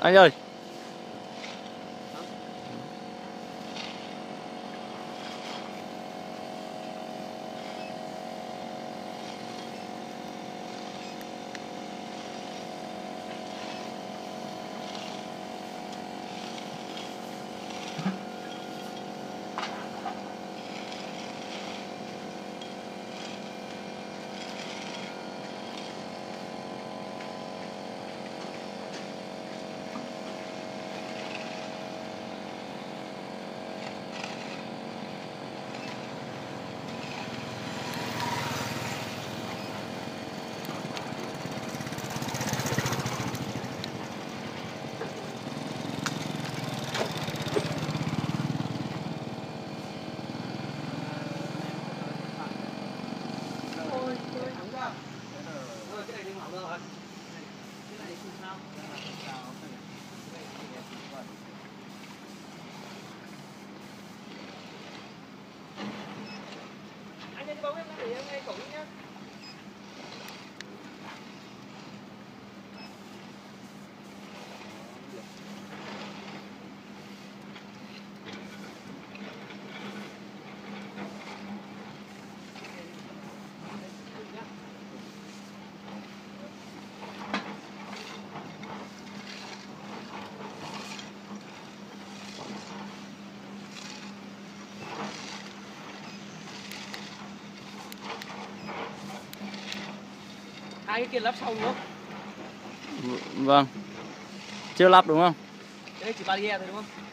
anh ơi anh nhân bóng em để em ngay cổng nhé. Hai cái kia lắp sau đúng không vâng. Chưa lắp đúng không? Đây chỉ barrier thôi đúng không